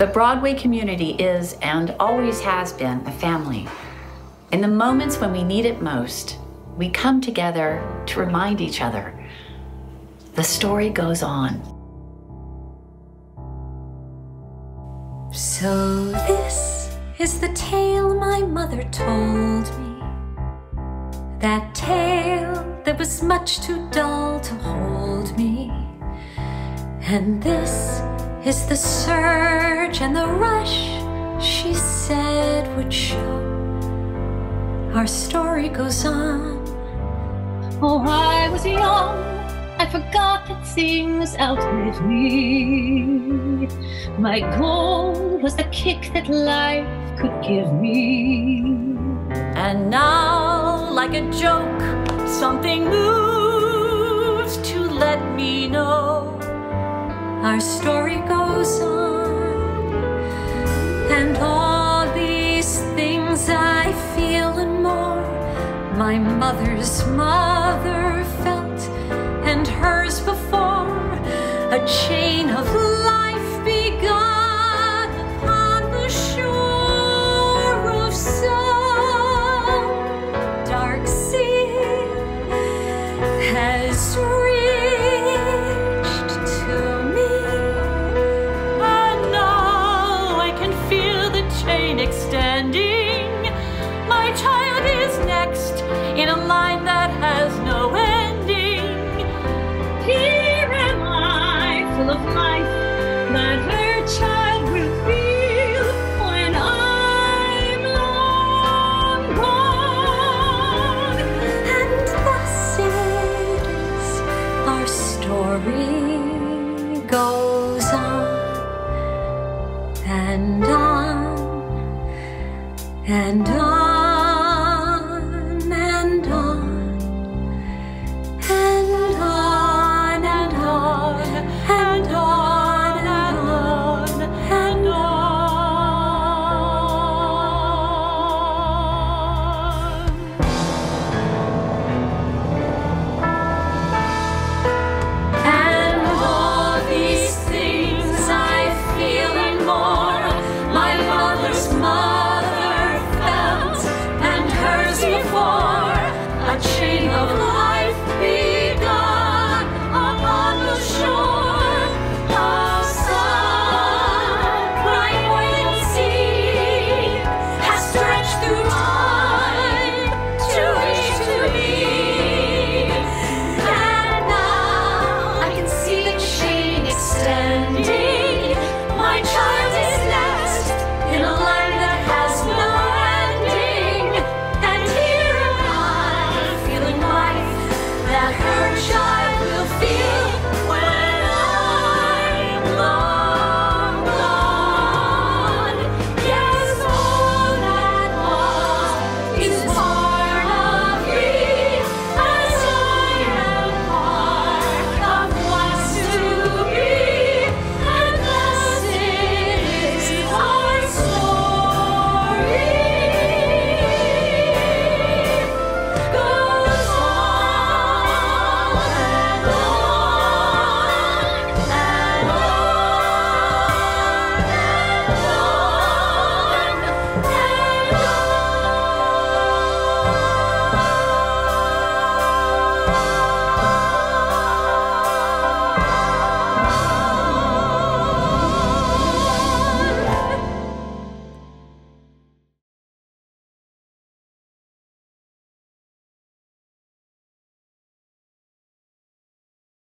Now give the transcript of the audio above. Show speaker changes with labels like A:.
A: The Broadway community is and always has been a family. In the moments when we need it most, we come together to remind each other the story goes on.
B: So, this is the tale my mother told me. That tale that was much too dull to hold me. And this is the and the rush she said would show. Our story goes on.
C: Oh, I was young, I forgot that things outlived me. My goal was the kick that life could give me.
A: And now, like a joke, something moves to let me know
B: our story goes on. And all these things I feel and more, my mother's mother felt, and hers before, a chain
A: My child is next in a line that has no ending.
C: Here am I, full of life, that